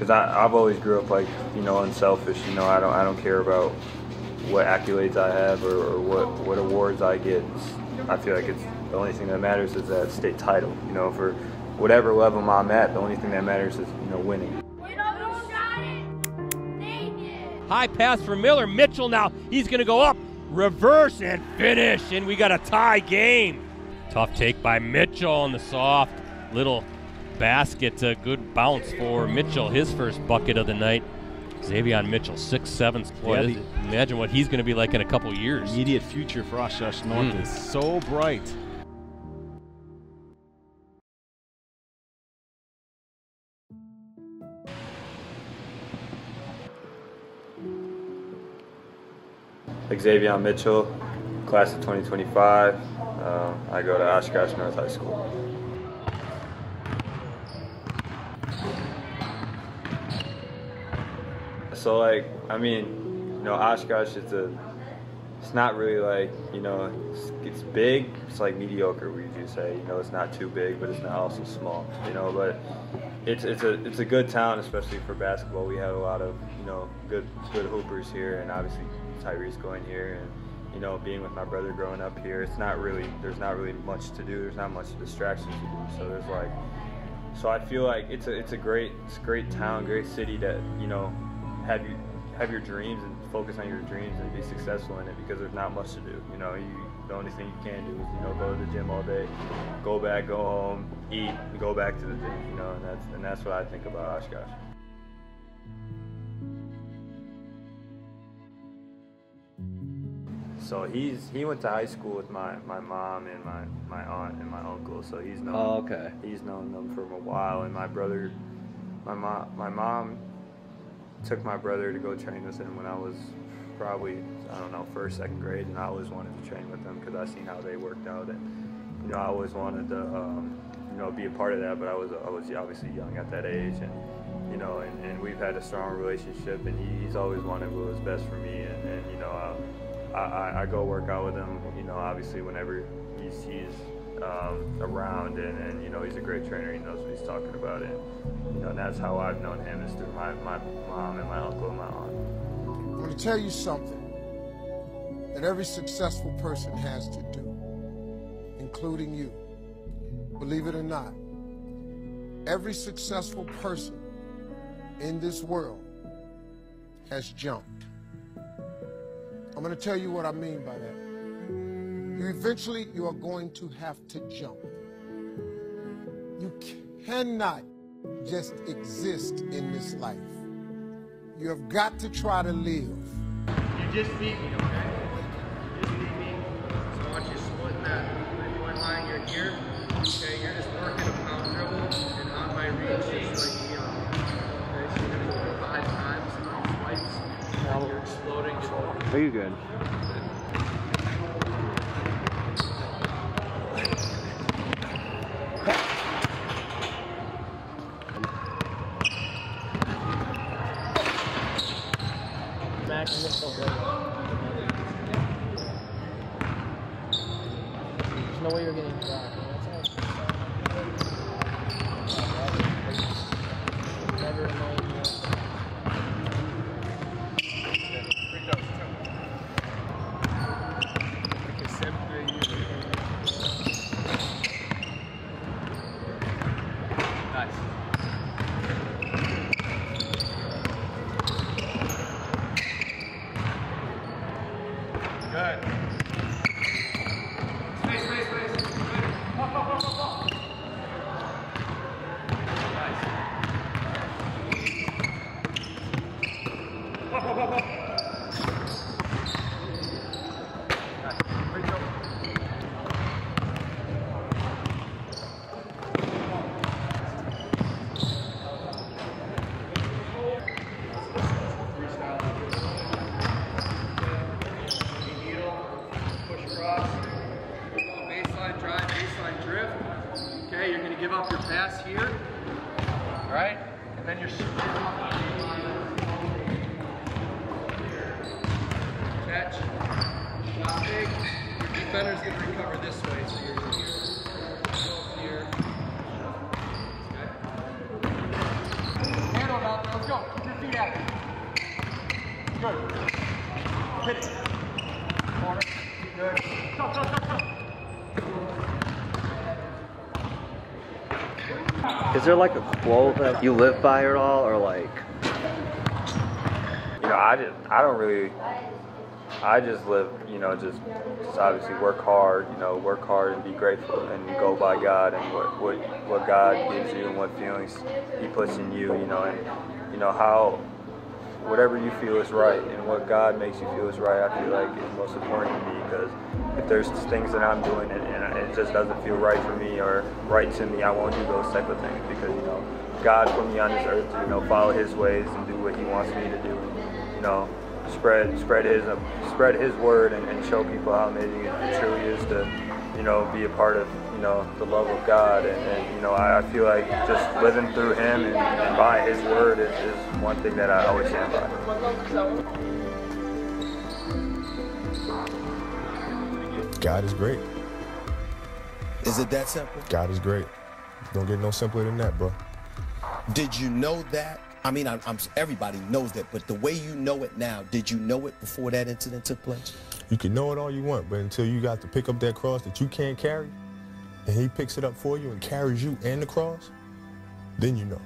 because I've always grew up like you know unselfish. You know, I don't I don't care about what accolades I have or, or what what awards I get. I feel like it's the only thing that matters is that state title. You know, for whatever level I'm at, the only thing that matters is you know winning. High pass for Miller. Mitchell now, he's going to go up, reverse, and finish. And we got a tie game. Tough take by Mitchell on the soft little basket. A good bounce for Mitchell, his first bucket of the night. Xzavion Mitchell, six seven. Boy, yeah, imagine what he's going to be like in a couple years. Immediate future for Oshkosh North mm. is so bright. Xzavion Mitchell, class of 2025. Uh, I go to Oshkosh North High School. So like, I mean, you know, Oshkosh is a, it's not really like, you know, it's, it's big, it's like mediocre, we do say. You know, it's not too big, but it's not also small, you know, but it's, it's a, it's a good town, especially for basketball. We have a lot of, you know, good, good hoopers here, and obviously Tyrese going here and you know being with my brother growing up here it's not really there's not really much to do there's not much distractions to do so there's like so I feel like it's a it's a great it's a great town great city that you know have you have your dreams and focus on your dreams and be successful in it because there's not much to do you know you the only thing you can do is you know go to the gym all day go back go home eat go back to the gym you know and that's and that's what I think about Oshkosh. So he's he went to high school with my, my mom and my, my aunt and my uncle. So he's known oh, okay. he's known them for a while. And my brother, my mom my mom took my brother to go train with him when I was probably I don't know first second grade, and I always wanted to train with them because I seen how they worked out, and you know I always wanted to um, you know be a part of that. But I was I was obviously young at that age, and you know and, and we've had a strong relationship, and he, he's always wanted what was best for me, and, and you know. Uh, I, I, go work out with him, you know, obviously whenever he's, he's um, around and, and, you know, he's a great trainer. He knows what he's talking about. And, you know, and that's how I've known him is through my, my mom and my uncle and my aunt. I'm going to tell you something that every successful person has to do, including you. Believe it or not, every successful person in this world has jumped. I'm going to tell you what I mean by that. You eventually you are going to have to jump. You cannot just exist in this life. You have got to try to live. You just beat me, okay? You just beat me. So I want you splitting that three-point line. You're here. Okay, you're just working a pound dribble and on my reach, just like Dion. Okay, so you're going to go five times, twice, and you're exploding. Are you good? Go. Keep your feet. Good. Hit it. Corner. Good. Go, go, go, go. Is there like a quote that you live by at all, or like? you know, I just, I don't really, I just live, you know, just, just obviously work hard, you know, work hard and be grateful and go by God and what, what, what God gives you and what feelings He puts in you, you know, and, you know, how, whatever you feel is right and what God makes you feel is right, I feel like is most important to me because if there's things that I'm doing and, and it just doesn't feel right for me or right to me, I won't do those type of things because, you know, God put me on this earth to, you know, follow His ways and do what He wants me to do and, you know, spread spread his spread his word and, and show people how amazing it truly is to, you know, be a part of you know the love of God and, and you know I, I feel like just living through Him and, and by His word is, is one thing that I always stand by. God is great. Is it that simple? God is great. Don't get no simpler than that, bro. Did you know that? I mean, I'm, I'm, everybody knows that, but the way you know it now, did you know it before that incident took place? You can know it all you want, but until you got to pick up that cross that you can't carry, and he picks it up for you and carries you and the cross, then you know.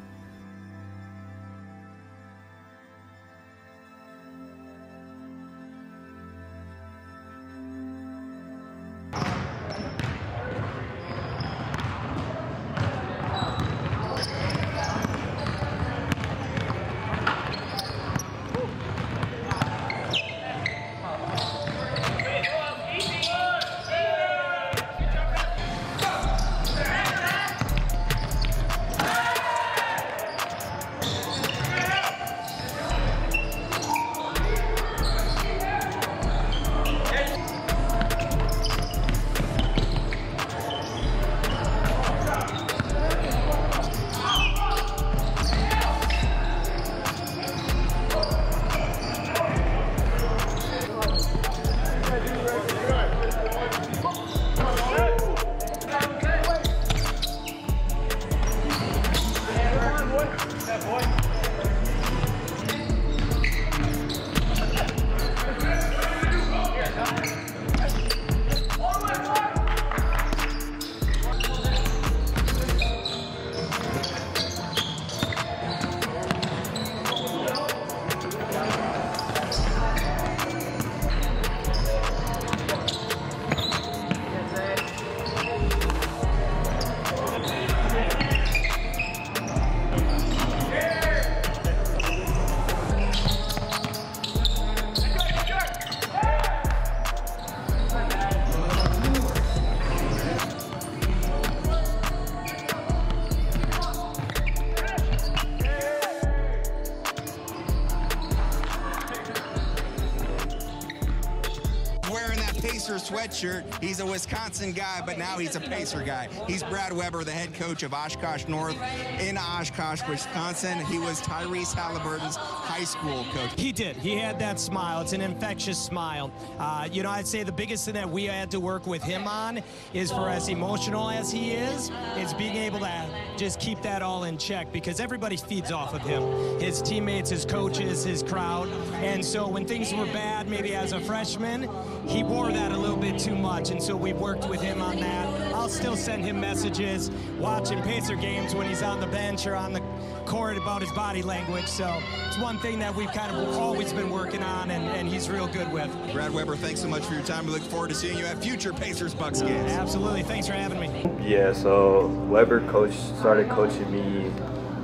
Pacer sweatshirt. He's a Wisconsin guy, but now he's a Pacer guy. He's Brad Weber, the head coach of Oshkosh North in Oshkosh, Wisconsin. He was Tyrese Haliburton's high school coach. He did. He had that smile. It's an infectious smile. Uh, you know, I'd say the biggest thing that we had to work with him on is for as emotional as he is, is being able to just keep that all in check because everybody feeds off of him. His teammates, his coaches, his crowd. And so when things were bad, maybe as a freshman, he wore that a little bit too much. And so we worked with him on that. I'll still send him messages watching Pacer games when he's on the bench or on the court about his body language. So it's one thing that we've kind of always been working on, and, and he's real good with. Brad Weber, thanks so much for your time. We look forward to seeing you at future Pacers Bucks games. Absolutely. Thanks for having me. Yeah, so Weber coach started coaching me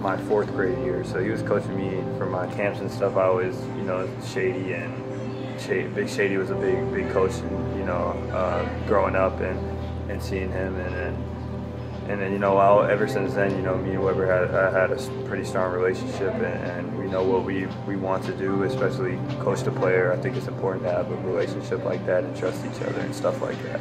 my fourth grade year. So he was coaching me for my camps and stuff. I was, you know, Shady and Shady, Big Shady was a big, big coach, you know, uh, growing up and, and seeing him. And then, and then, you know, I'll, ever since then, you know, me and Weber had, uh, had a pretty strong relationship and, and we know what we, we want to do, especially coach to player. I think it's important to have a relationship like that and trust each other and stuff like that.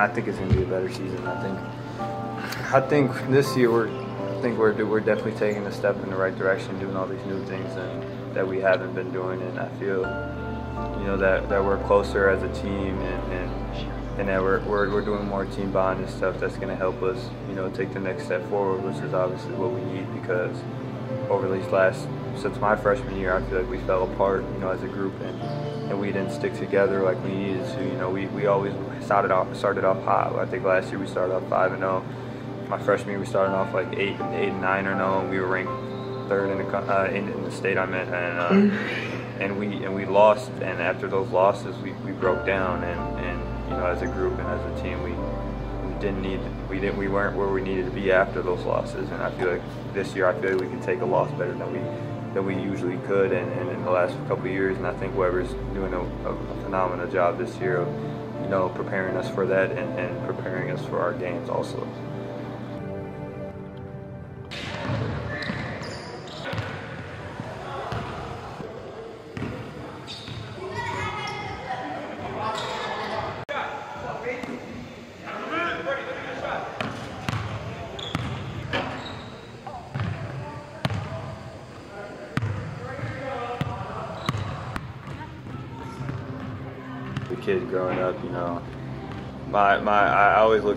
I think it's gonna be a better season. I think I think this year we're I think we're we're definitely taking a step in the right direction, doing all these new things and that we haven't been doing, and I feel you know that, that we're closer as a team and, and and that we're, we're, we're doing more team bond and stuff that's going to help us, you know, take the next step forward, which is obviously what we need because over these last, since my freshman year, I feel like we fell apart, you know, as a group and, and we didn't stick together like we needed to. You know, we, we always started off started off hot. I think last year we started off five and zero. My freshman year we started off like eight and eight and nine or no, and we were ranked third in the uh, in, in, the state I'm in, and uh, and we and we lost. And after those losses, we, we broke down and, and you know, as a group and as a team, we we didn't need we didn't we weren't where we needed to be after those losses. And I feel like this year, I feel like we can take a loss better than we than we usually could. And, and in the last couple of years, and I think Weber's doing a, a, phenomenal job this year of you know preparing us for that and, and preparing us for our games also.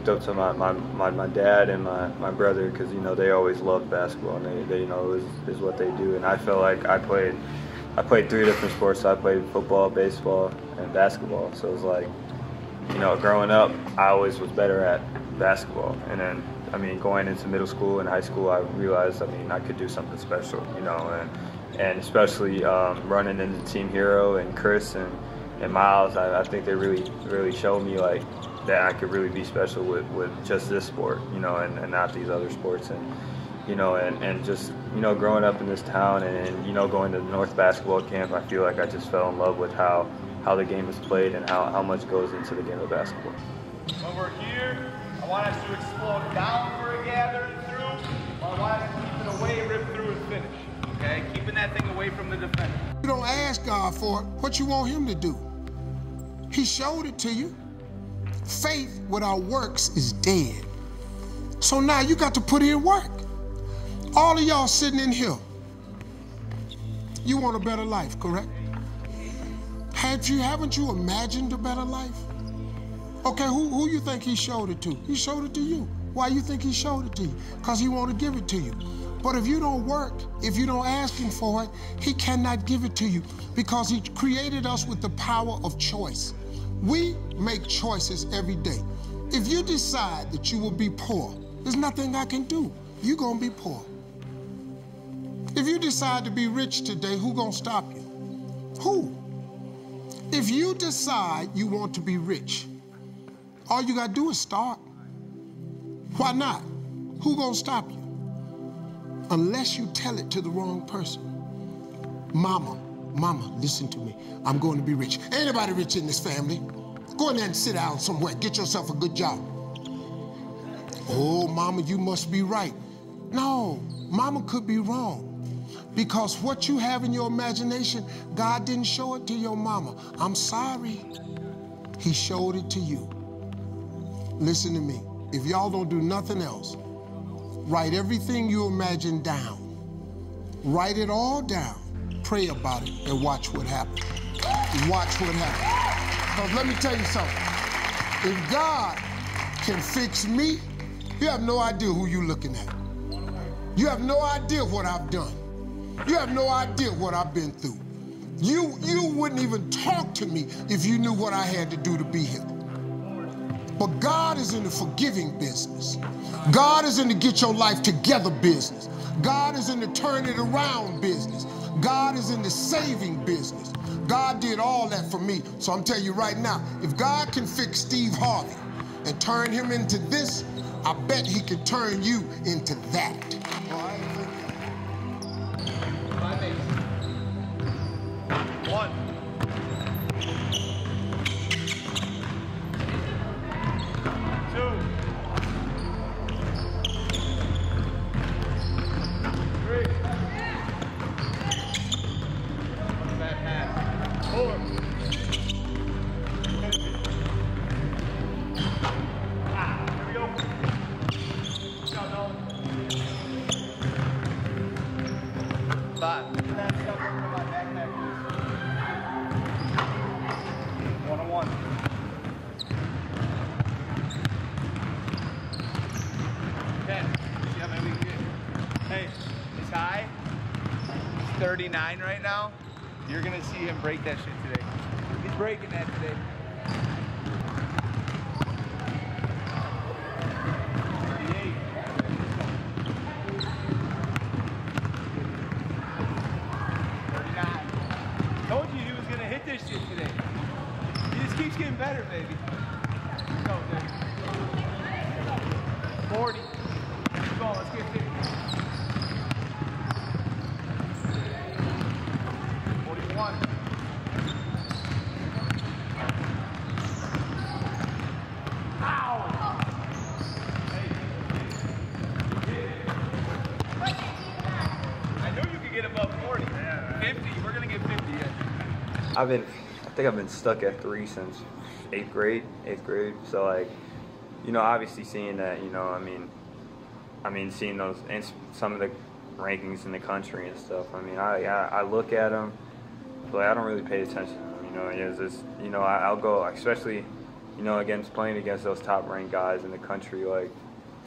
Looked up to my my, my, my dad and my, my brother because you know they always loved basketball and they, they you know is is what they do and I felt like I played I played three different sports. I played football, baseball, and basketball. So it was like you know growing up I always was better at basketball and then I mean going into middle school and high school I realized I mean I could do something special you know and and especially um, running into Team Hero and Chris and and Miles, I, I, think they really, really showed me like that I could really be special with, with just this sport, you know, and, and not these other sports. And, you know, and, and just, you know, growing up in this town and, and, you know, going to the North Basketball Camp, I feel like I just fell in love with how, how the game is played and how, how much goes into the game of basketball. Over here, I want us to explode down for a gathering through, I want us to keep it away, rip through, and finish. Okay? Keeping that thing away from the defender. You don't ask God for it. What you want him to do? He showed it to you. Faith without works is dead. So now you got to put in work. All of y'all sitting in here, you want a better life, correct? Have you, haven't you imagined a better life? Okay, who, who you think he showed it to? He showed it to you. Why you think he showed it to you? Because he want to give it to you. But if you don't work, if you don't ask him for it, he cannot give it to you because he created us with the power of choice. We make choices every day. If you decide that you will be poor, there's nothing I can do. You're gonna be poor. If you decide to be rich today, who gonna stop you? Who? If you decide you want to be rich, all you gotta do is start. Why not? Who gonna stop you? Unless you tell it to the wrong person. Mama, Mama, listen to me. I'm going to be rich. Anybody rich in this family? Go in there and sit down somewhere. Get yourself a good job. Oh, Mama, you must be right. No, Mama could be wrong. Because what you have in your imagination, God didn't show it to your mama. I'm sorry. He showed it to you. Listen to me. If y'all don't do nothing else, write everything you imagine down. Write it all down pray about it and watch what happens. Watch what happens. Because let me tell you something. If God can fix me, you have no idea who you're looking at. You have no idea what I've done. You have no idea what I've been through. You, you wouldn't even talk to me if you knew what I had to do to be here. But God is in the forgiving business. God is in the get your life together business. God is in the turn it around business. God is in the saving business. God did all that for me. So I'm telling you right now, if God can fix Steve Harvey and turn him into this, I bet he could turn you into that. One. Better, baby. Go, dude. 40. Keep going, let's get 50. 41. Ow! I knew you could get above 40. 50, we're gonna get 50 yet. I've been, I think I've been stuck at three since eighth grade. Eighth grade. So like, you know, obviously seeing that, you know, I mean, I mean, seeing those and some of the rankings in the country and stuff. I mean, I I, I look at them, but I don't really pay attention to them. You know, it's just, you know, I, I'll go, especially, you know, against playing against those top ranked guys in the country, like.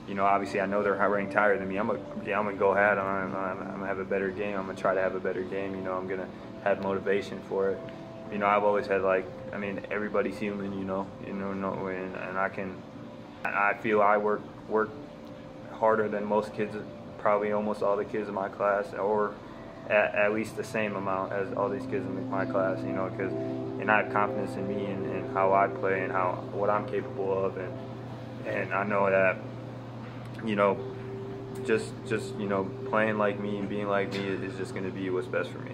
You know, obviously, I know they're ranked higher than me. I'm gonna, yeah, I'm gonna go ahead. I'm, I'm, I'm gonna have a better game. I'm gonna try to have a better game. You know, I'm gonna have motivation for it. You know, I've always had like, I mean, everybody's human. You know, you know, no, and, and I can, I feel I work work harder than most kids, probably almost all the kids in my class, or at, at least the same amount as all these kids in my class. You know, because and I have confidence in me and, and how I play and how what I'm capable of, and and I know that you know, just just you know, playing like me and being like me is just going to be what's best for me.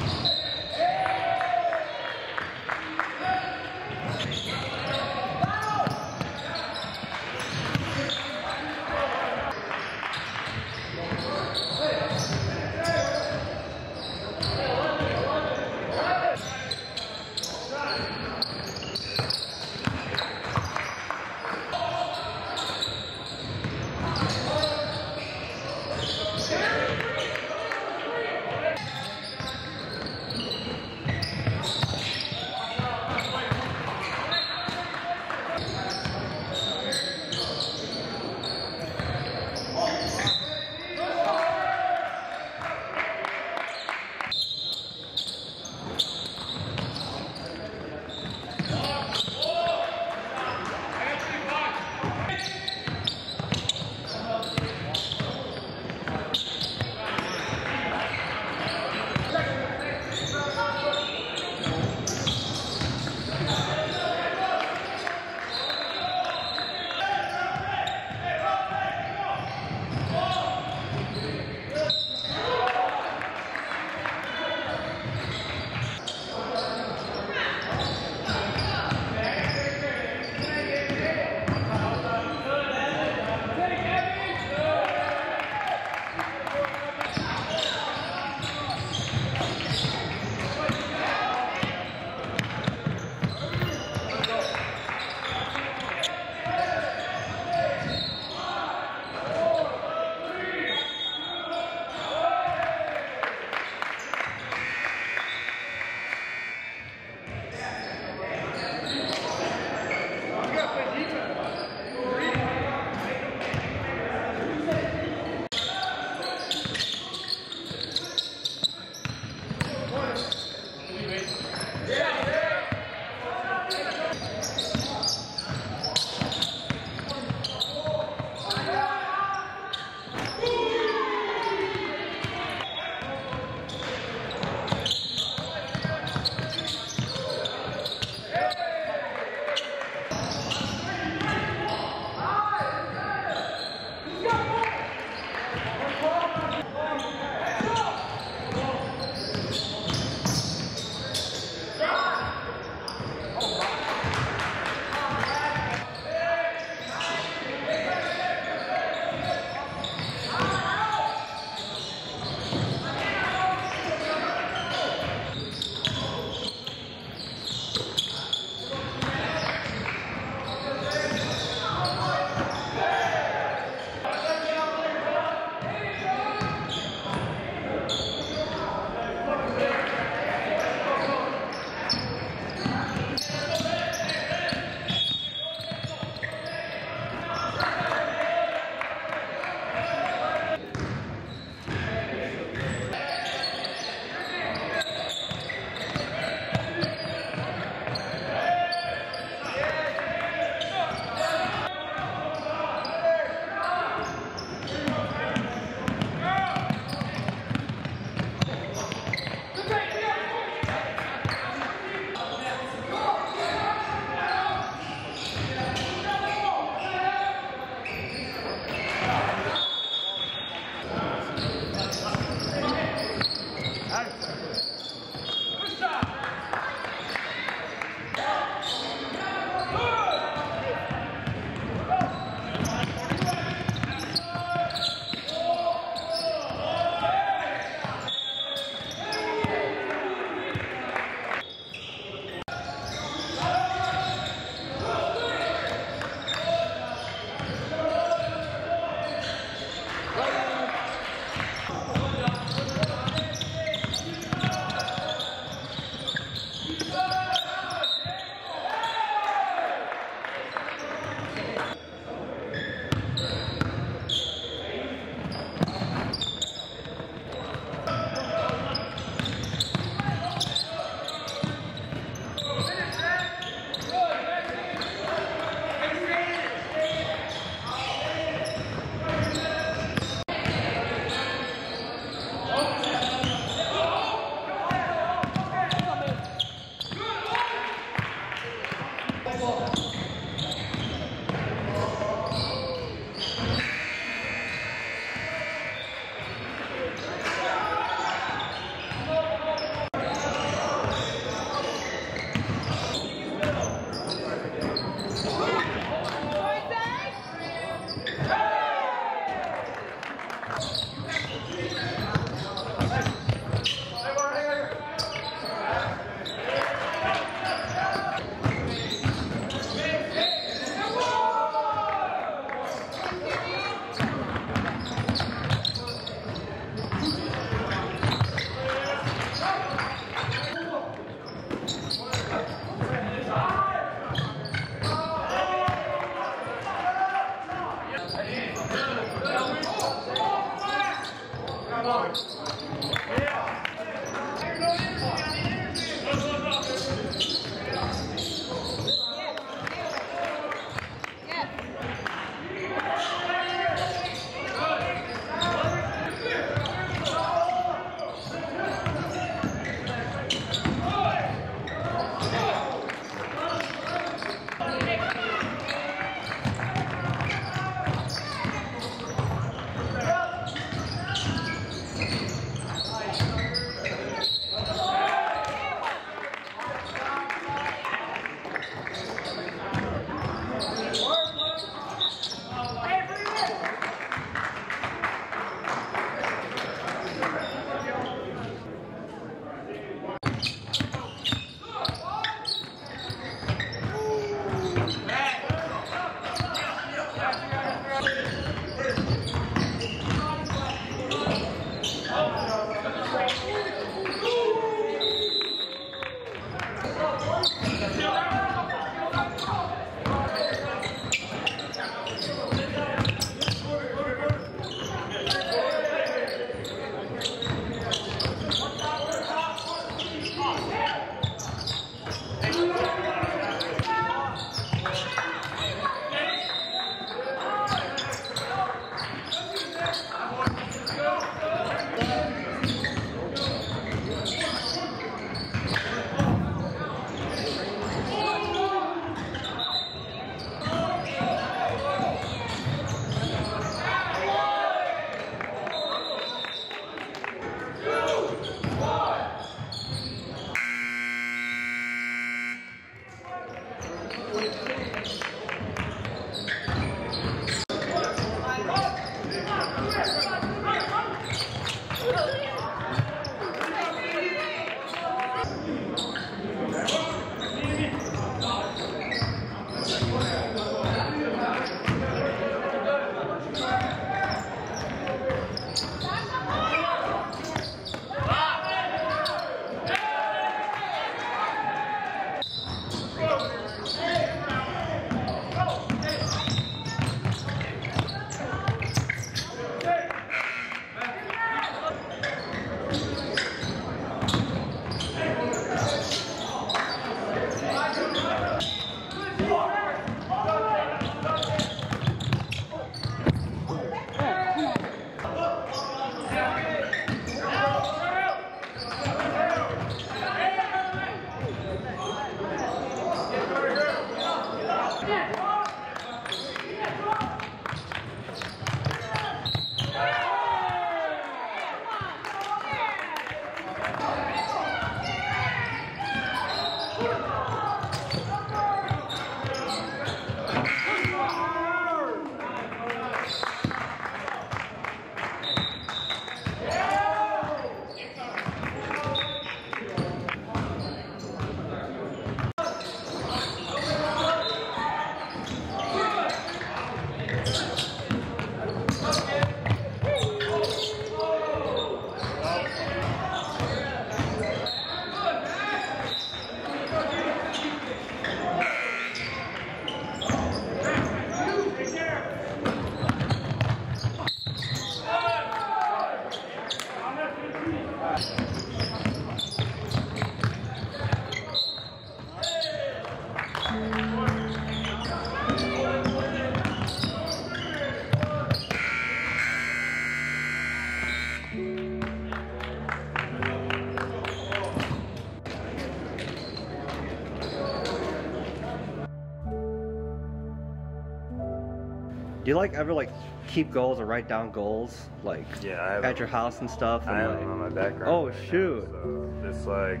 You like ever like keep goals or write down goals like Yeah, I have at a- your house and stuff? I and, have like- them on my background. Oh right now, shoot! so it's like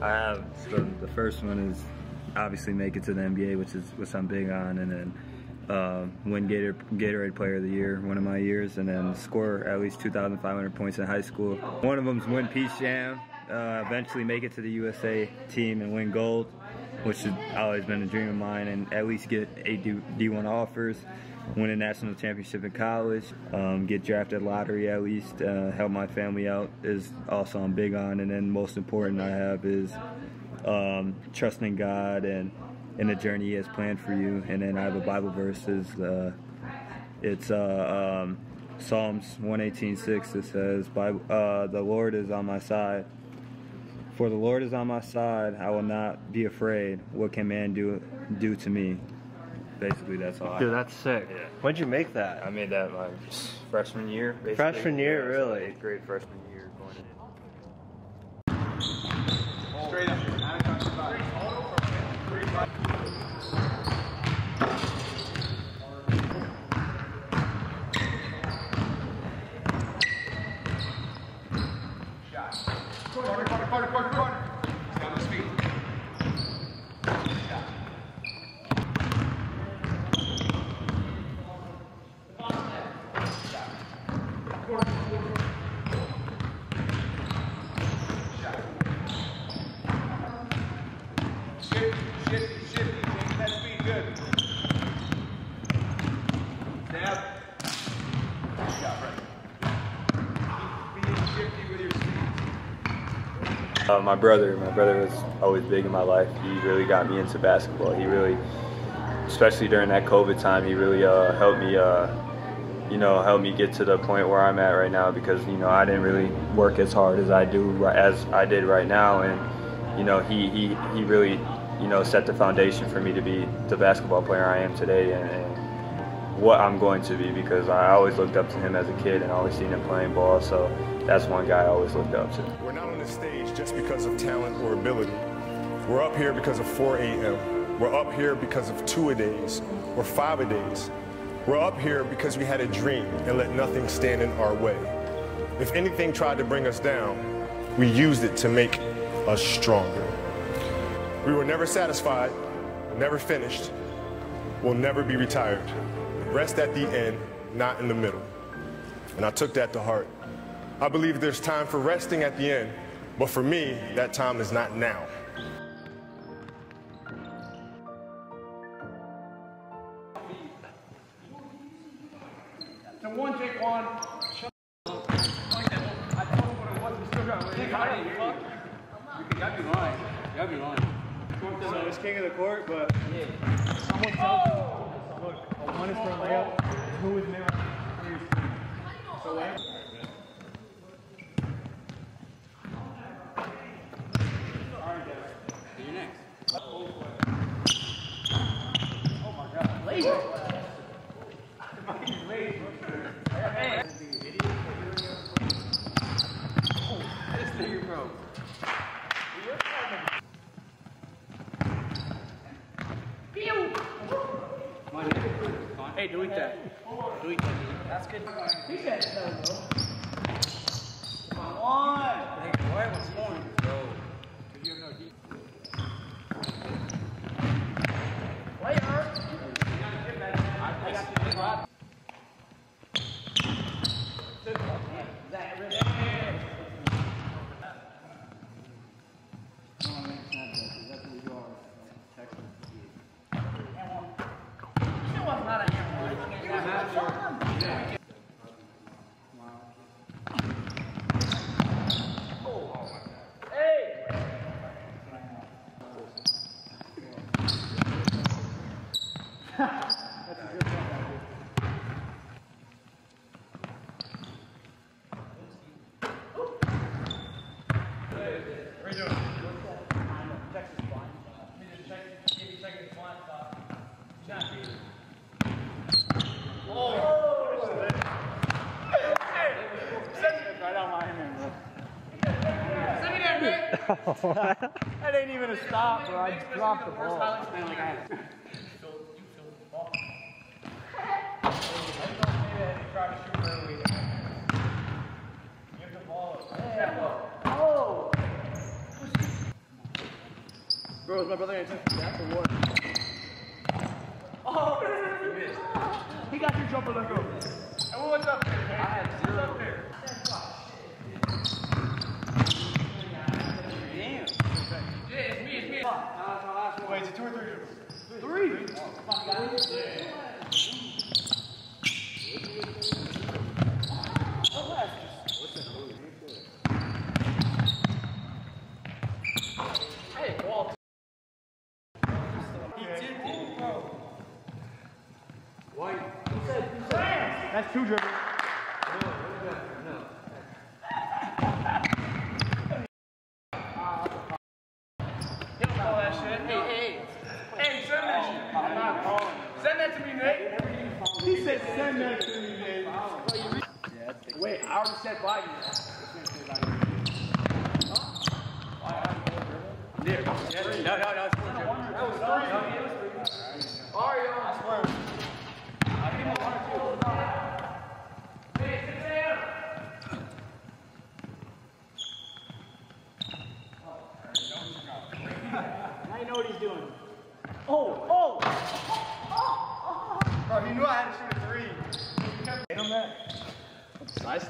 I have the, the first one is obviously make it to the NBA, which is what I'm big on, and then um, win Gator, Gatorade Player of the Year, one of my years, and then score at least 2,500 points in high school. One of them's win Peach Jam, uh, eventually make it to the USA team and win gold, which has always been a dream of mine, and at least get eight D- D1 offers. Win a national championship in college, um, get drafted lottery at least, uh, help my family out is also I'm big on, and then most important I have is um, trusting God and in the journey He has planned for you. And then I have a Bible verse is uh, it's uh, um, Psalms 118:6 it says, "By uh, the Lord is on my side. For the Lord is on my side, I will not be afraid. What can man do do to me?" Basically, that's all. I Dude, that's sick. Yeah. When'd you make that? I made that my freshman year. Basically. Freshman year, Yeah, really? Eighth grade freshman year going in. Straight up. Corner, corner, corner, corner, corner. Stay on his feet. Shot. Shifty, shifty, shifty. Taking that speed, good. Snap. Shot, right. Keep being shifty with your speed. Uh, my brother, my brother was always big in my life. He really got me into basketball. He really, especially during that COVID time, he really uh, helped me, uh, you know, helped me get to the point where I'm at right now because you know I didn't really work as hard as I do as I did right now, and you know he he he really, you know, set the foundation for me to be the basketball player I am today and. and what I'm going to be because I always looked up to him as a kid and always seen him playing ball. So that's one guy I always looked up to. We're not on the stage because of talent or ability. We're up here because of 4 a.m. We're up here because of two a days or five a days. We're up here because we had a dream and let nothing stand in our way. If anything tried to bring us down, we used it to make us stronger. We were never satisfied, never finished, will never be retired. Rest at the end, not in the middle. And I took that to heart. I believe there's time for resting at the end, but for me, that time is not now. That ain't even a stop, bro. I just dropped the ball. You filled the ball. You have the ball. Oh! Bro, is my brother gonna take that for what? Oh, he missed. He got your jumper, let's go. And what's up there, man? I had zero. What's up there? Damn. Yeah, it's me, it's me. Wait, is it two or three? Three.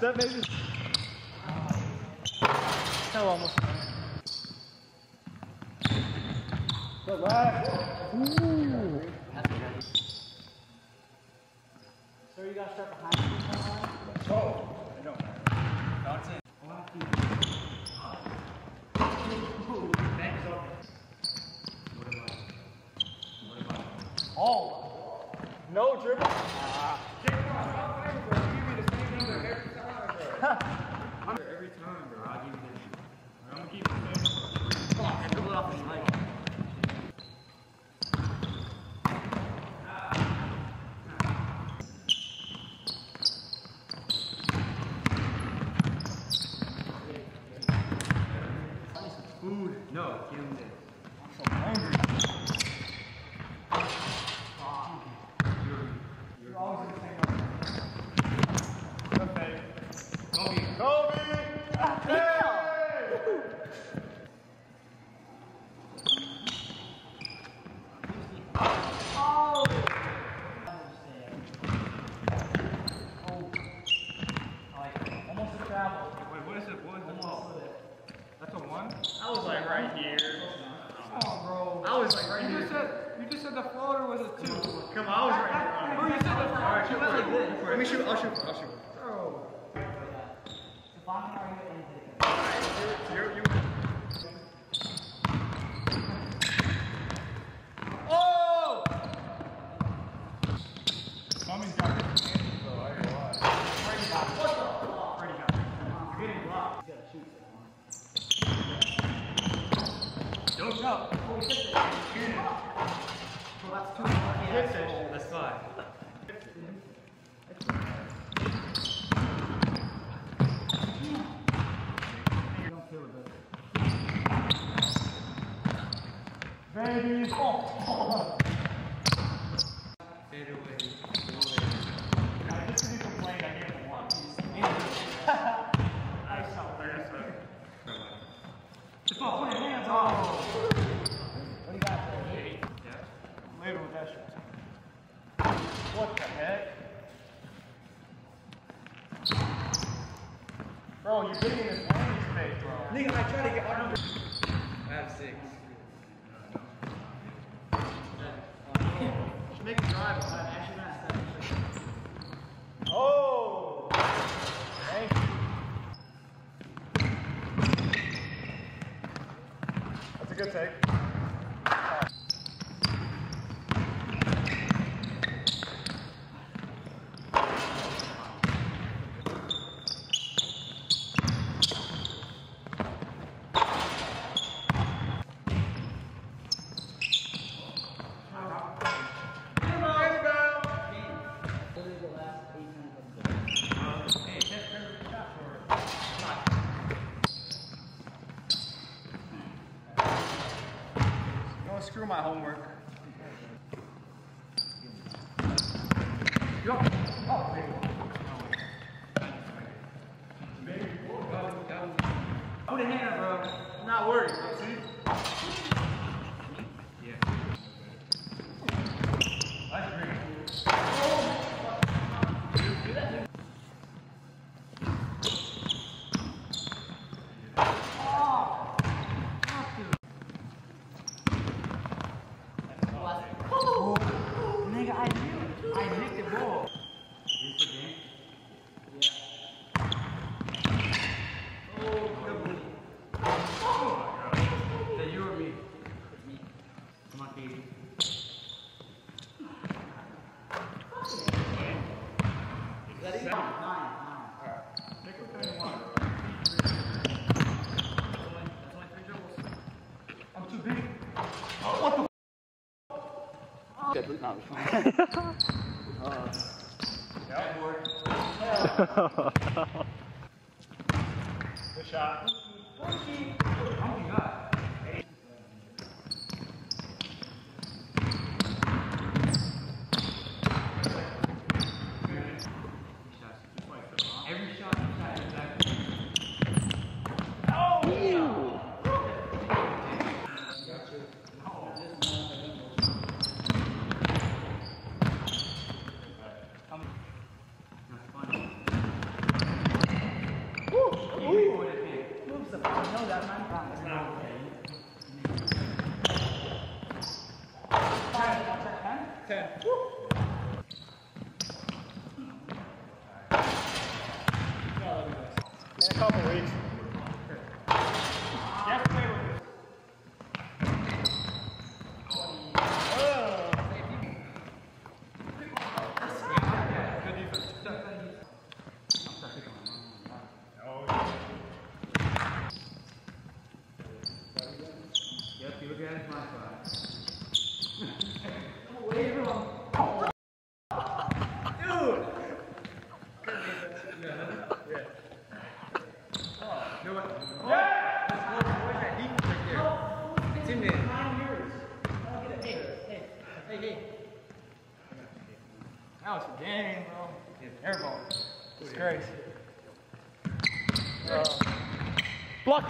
That makes You just said the floater was a two. Come on, I was right. Who you said the floater? Let me shoot. I'll shoot. I'll shoot. not No, uh, Good shot.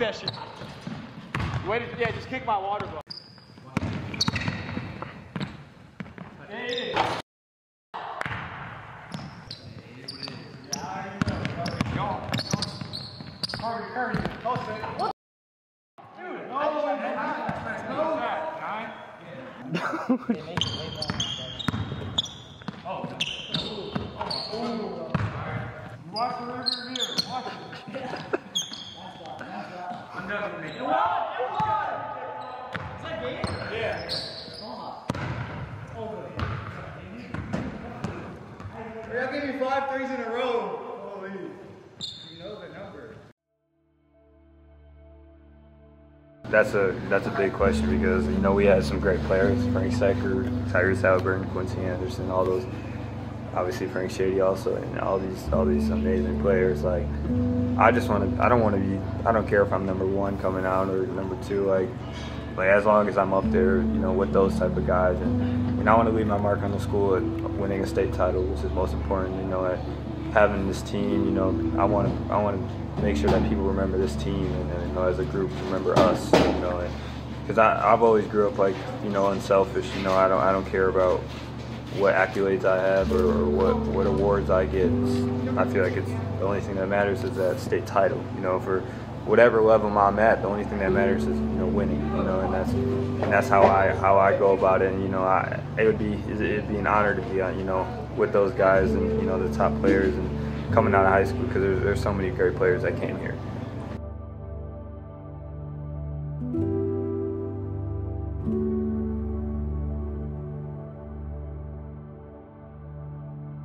That shit. Wait, yeah, just kick my water bottle. Watch the river here. Watch it. I'm done with me. Is that game? Yeah. Y'all give me five threes in a row. Holy. You know the. That's a that's a big question because you know we had some great players: Frank Secker, Tyrese Haliburton, Quincy Anderson, all those. Obviously Frank Shady also, and all these all these amazing players. Like, I just want to. I don't want to be. I don't care if I'm number one coming out or number two. Like, like as long as I'm up there, you know, with those type of guys, and, and I want to leave my mark on the school at winning a state title, which is most important. You know, having this team. You know, I want to. I want to make sure that people remember this team, and, and you know, as a group, remember us. You know, because I've always grew up like you know unselfish. You know, I don't I don't care about what accolades I have or, or what what awards I get. I feel like it's the only thing that matters is that state title. You know, for whatever level I'm at, the only thing that matters is you know winning. You know, and that's and that's how I how I go about it. And you know, I it would be it'd be an honor to be on you know with those guys and you know the top players and coming out of high school because there's, there's so many great players that came here.